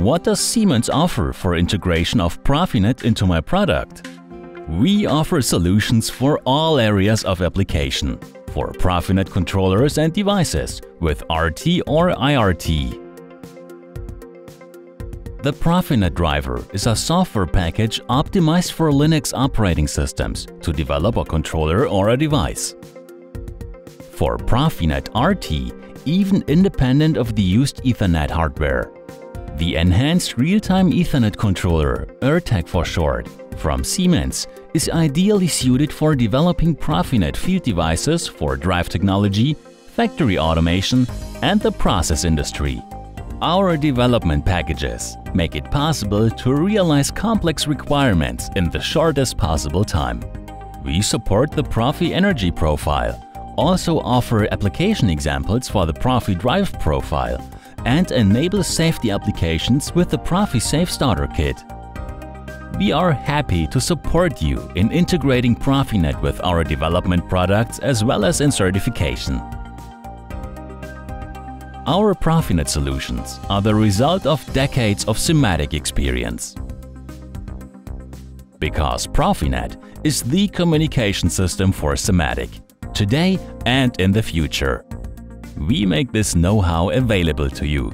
What does Siemens offer for integration of Profinet into my product? We offer solutions for all areas of application, for Profinet controllers and devices with RT or IRT. The Profinet driver is a software package optimized for Linux operating systems to develop a controller or a device. For Profinet RT, even independent of the used Ethernet hardware, the Enhanced Real-Time Ethernet Controller, ERTEC for short, from Siemens is ideally suited for developing Profinet field devices for drive technology, factory automation and the process industry. Our development packages make it possible to realize complex requirements in the shortest possible time. We support the Profi Energy Profile, also offer application examples for the Profi Drive Profile and enable safety applications with the Profi Safe Starter Kit. We are happy to support you in integrating Profinet with our development products as well as in certification. Our Profinet solutions are the result of decades of SIMATIC experience. Because Profinet is the communication system for SIMATIC, today and in the future. We make this know-how available to you.